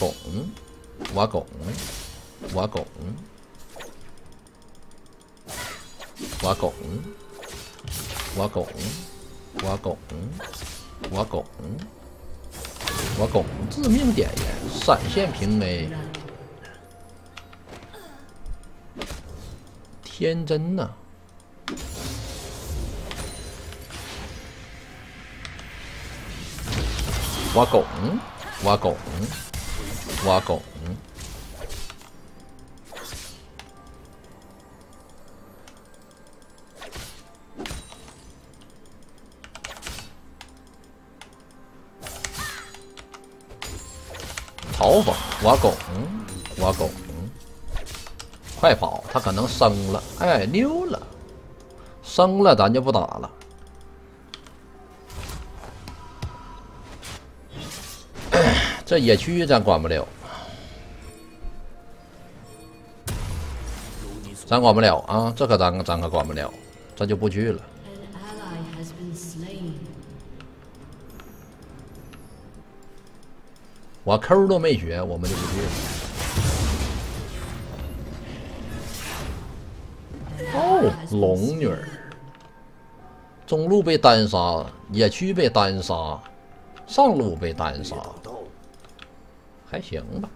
拱，我拱，我拱，我拱，我拱，我拱，我拱，我拱，致命点烟，闪现平 A，天真呐！我拱，我拱，我拱。嘲讽，我拱，我拱。快跑，他可能生了，哎，溜了，生了，咱就不打了。这野区咱管不了，咱管不了啊！这可咱咱可管不了，这就不去了。我 Q 都没学，我们就不去了。哦，龙女儿，中路被单杀，野区被单杀，上路被单杀。还行吧，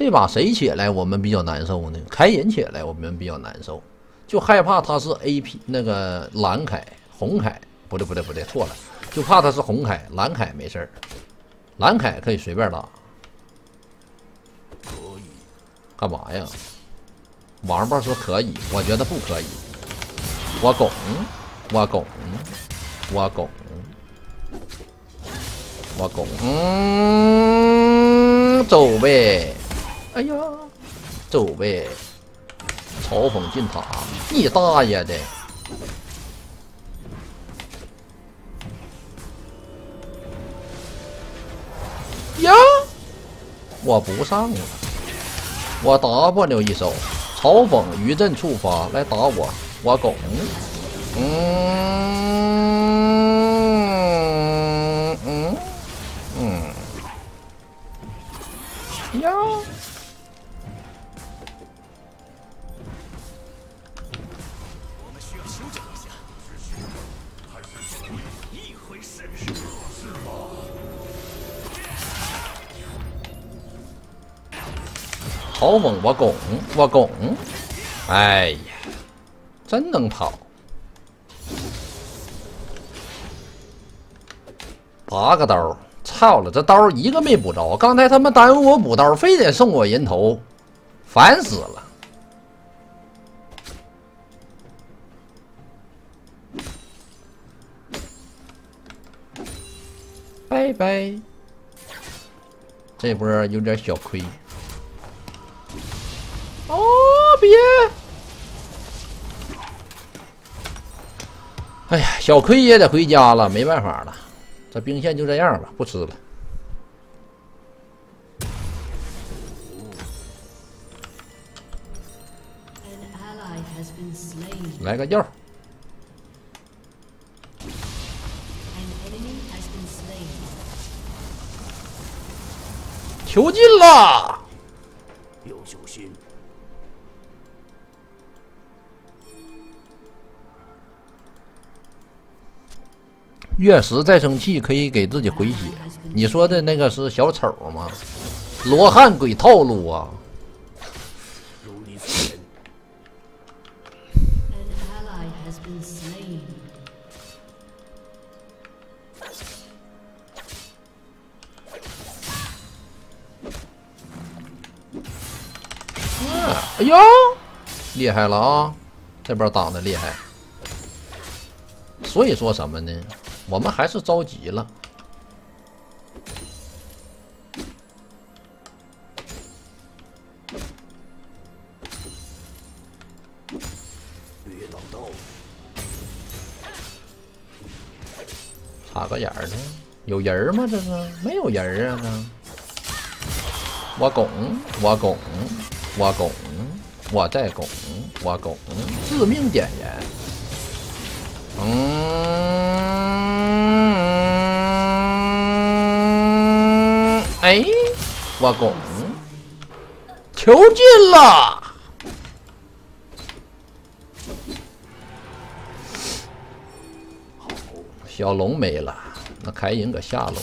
这把谁起来我们比较难受呢？凯隐起来我们比较难受，就害怕他是 A P 那个蓝凯红凯，不对不对不对错了，就怕他是红凯蓝凯没事，蓝凯可以随便打。可以，干嘛呀？王八说可以，我觉得不可以。我拱，我拱，我拱。我拱，嗯，走呗，哎呀，走呗，嘲讽进塔，你大爷的！呀，我不上了，我 W 一手，嘲讽余震触发来打我，我拱，嗯。好猛！我拱，我拱！哎呀，真能跑！八个刀。操了，这刀一个没补着，刚才他们耽误我补刀，非得送我人头，烦死了！拜拜，这波有点小亏。哦，别！哎呀，小亏也得回家了，没办法了。这兵线就这样吧，不吃了。来个药。囚禁了。月食再生气可以给自己回血，你说的那个是小丑吗？罗汉鬼套路啊！哎呦，厉害了啊！这波挡的厉害。所以说什么呢？我们还是着急了。别挡道，插个眼儿呢？有人吗？这是没有人啊！我拱，我拱，我拱，我再拱，我拱，致命点烟。嗯。哎，我拱，球进了。小龙没了，那凯隐搁下路呢，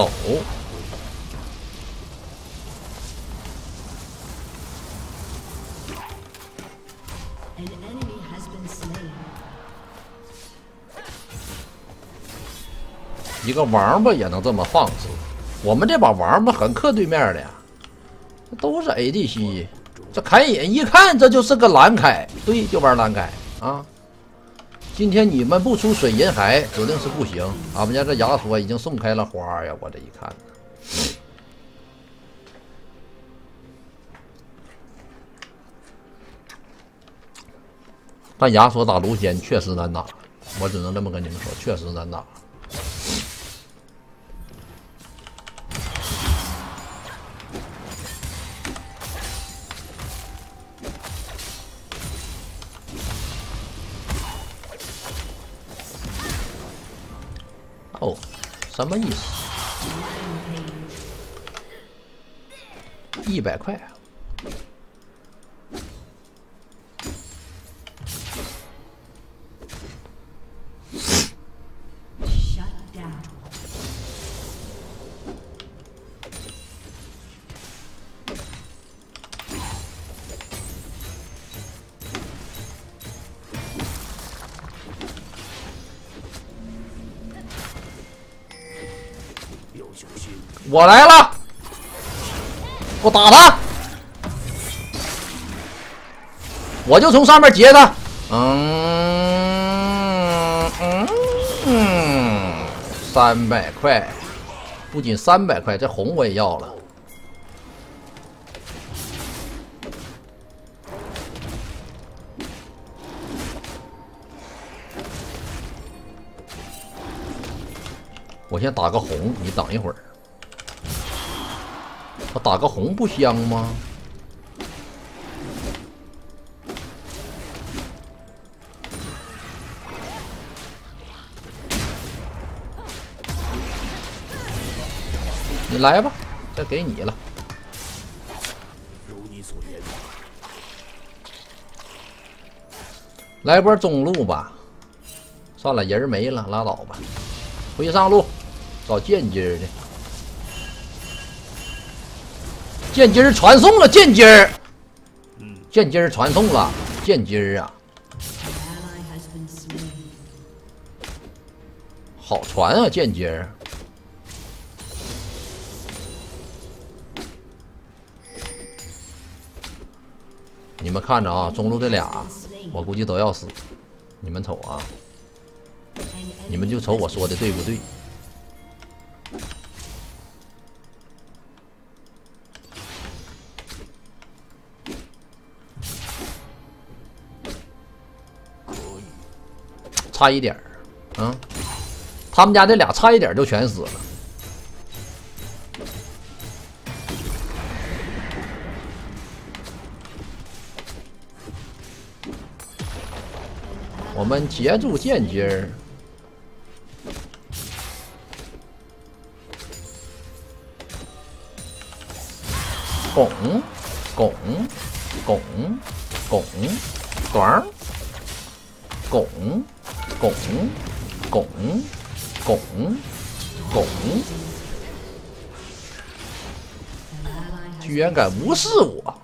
走。一个王八也能这么放肆？我们这把王八很克对面的呀，都是 ADC。这凯隐一看，这就是个蓝凯，对，就玩蓝凯啊。今天你们不出水银海，指定是不行。俺们家这亚索已经送开了花呀！我这一看，但亚索打卢仙确实难打，我只能这么跟你们说，确实难打。哦，什么意思？一百块。我来了，给我打他！我就从上面截他。嗯嗯嗯，三百块，不仅三百块，这红我也要了。先打个红，你等一会儿。我打个红不香吗？你来吧，这给你了。如你所愿。来波中路吧。算了，人没了，拉倒吧。回去上路，找剑姬的。剑姬传送了，剑姬儿，剑姬儿传送了，剑姬儿啊，好传啊，剑姬儿。你们看着啊，中路这俩，我估计都要死。你们瞅啊，你们就瞅我说的对不对？差一点儿，啊，他们家这俩差一点就全死了。我们截住剑姬儿，拱拱拱拱，咣拱。拱，拱，拱，拱，居然敢无视我！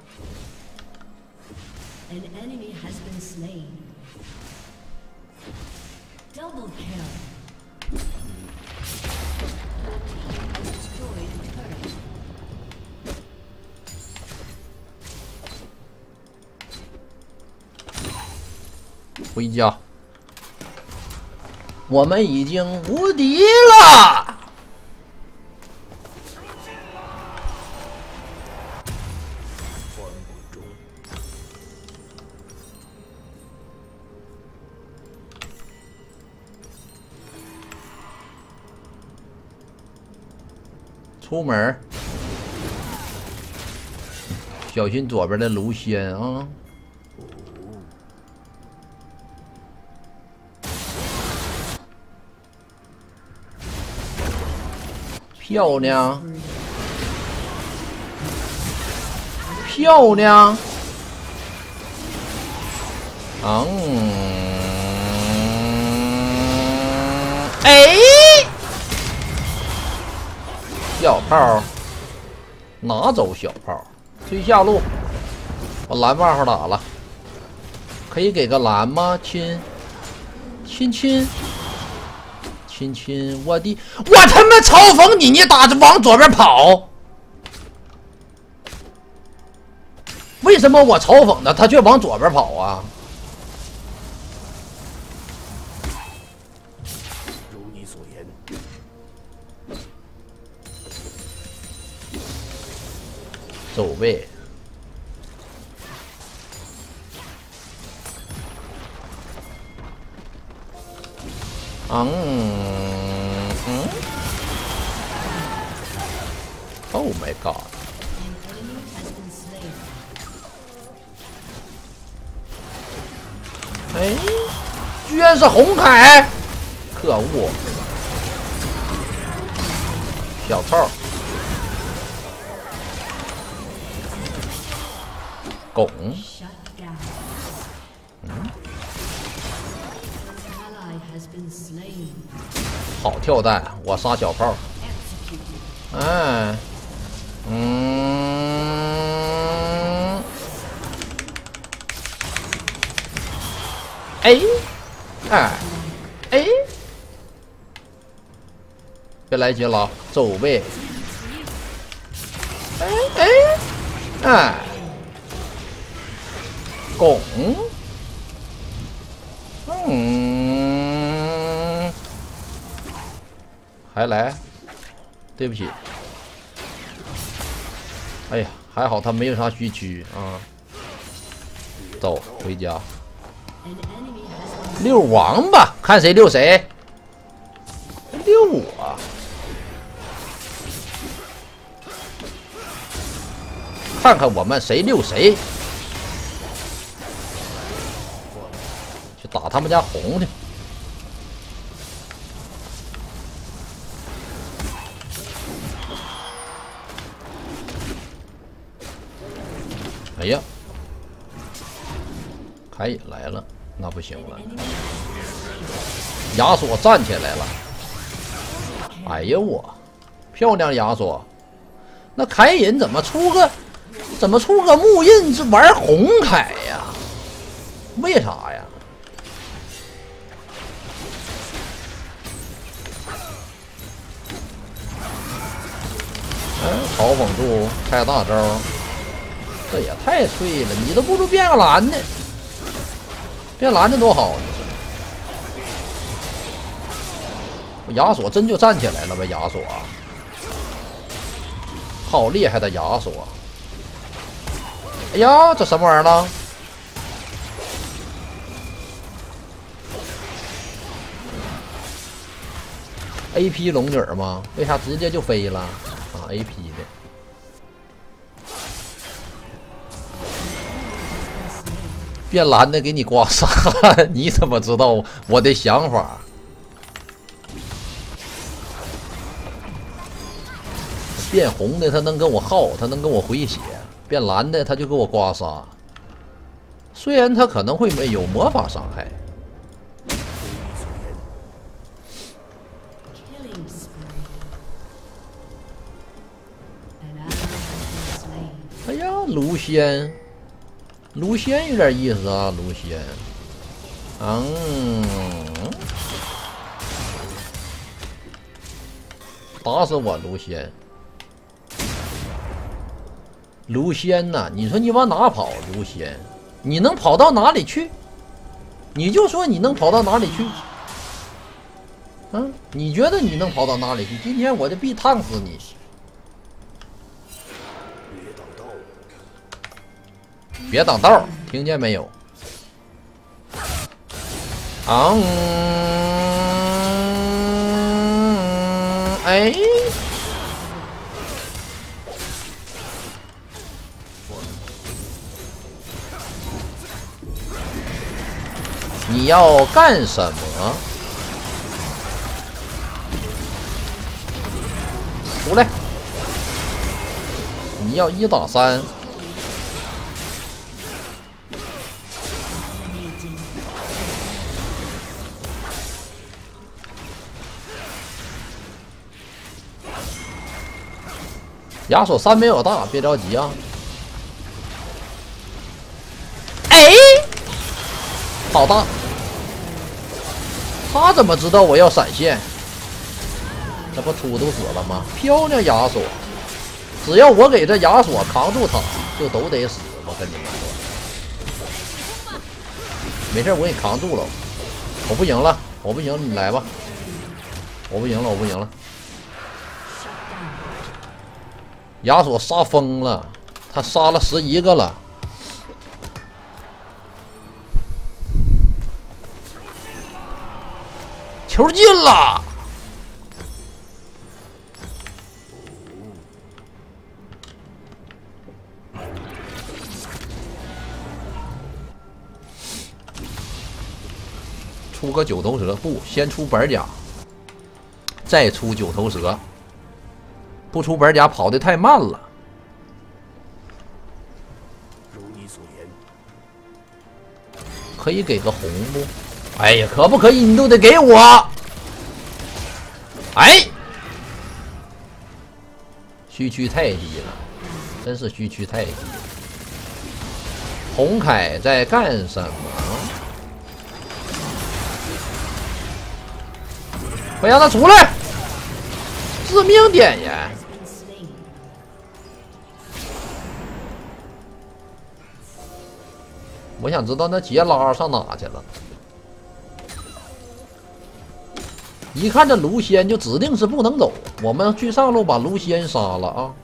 回家。我们已经无敌了。出门小心左边的卢仙啊。漂亮，漂亮，嗯，哎，小炮，拿走小炮，推下路，把蓝 buff 打了，可以给个蓝吗？亲，亲亲。亲亲我的，我他妈嘲讽你，你打着往左边跑，为什么我嘲讽他，他却往左边跑啊？如你所言，走位。嗯嗯，Oh my god！哎，居然是红凯！可恶！小偷，拱。好跳弹，我杀小炮。哎，嗯，哎，哎，哎，别来劲了，走位。哎哎，哎，拱，嗯。还来？对不起。哎呀，还好他没有啥虚区啊。走，回家。遛王八，看谁遛谁。遛我。看看我们谁遛谁。去打他们家红去。凯隐来了，那不行了。亚索站起来了。哎呀我，漂亮亚索。那凯隐怎么出个怎么出个木印是玩红凯呀？为啥呀？嗯，嘲讽住开大招。这也太脆了，你都不如变个蓝的，别拦着多好呢！亚索真就站起来了呗，亚索，好厉害的亚索！哎呀，这什么玩意儿呢？A P 龙女吗？为啥直接就飞了？啊，A P 的。变蓝的给你刮痧，你怎么知道我的想法？变红的他能跟我耗，他能跟我回血；变蓝的他就给我刮痧。虽然他可能会没有魔法伤害。哎呀，卢仙。卢仙有点意思啊，卢仙，嗯，打死我卢仙，卢仙呐，你说你往哪跑？卢仙，你能跑到哪里去？你就说你能跑到哪里去？嗯，你觉得你能跑到哪里去？今天我就必烫死你！别挡道，听见没有？啊？哎。你要干什么？出来。你要一打三。亚索三没有大，别着急啊！哎，好大！他怎么知道我要闪现？这不突突死了吗？漂亮，亚索！只要我给这亚索扛住他，就都得死。我跟你们说，没事，我给你扛住了。我不赢了，我不行，你来吧。我不行了，我不行了。亚索杀疯了，他杀了十一个了，球进了，出个九头蛇不，先出板甲，再出九头蛇。不出本甲跑的太慢了。如你所言，可以给个红不？哎呀，可不可以？你都得给我。哎，区区太低了，真是区区太低。红凯在干什么？快让他出来！致命点呀！我想知道那杰拉上哪去了？一看这卢仙就指定是不能走，我们去上路把卢仙杀了啊！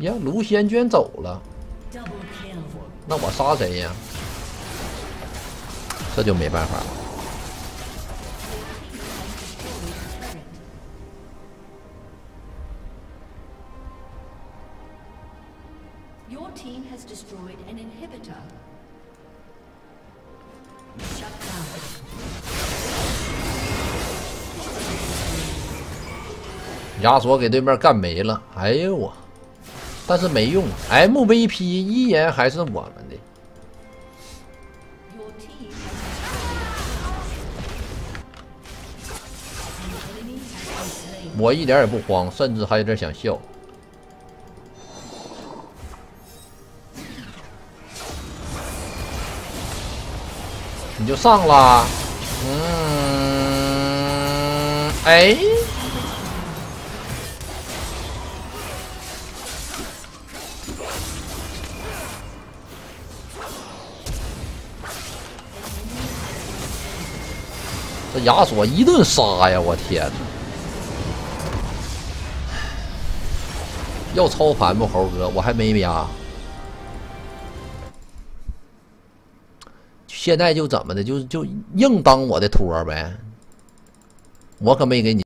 呀，卢仙居然走了，那我杀谁呀？这就没办法了。亚索给对面干没了，哎呦我！但是没用，MVP 依然还是我们的。我一点也不慌，甚至还有点想笑。你就上啦，嗯，哎。这亚索一顿杀呀！我天！要操盘不，猴哥？我还没压。现在就怎么的，就就硬当我的托呗。我可没给你。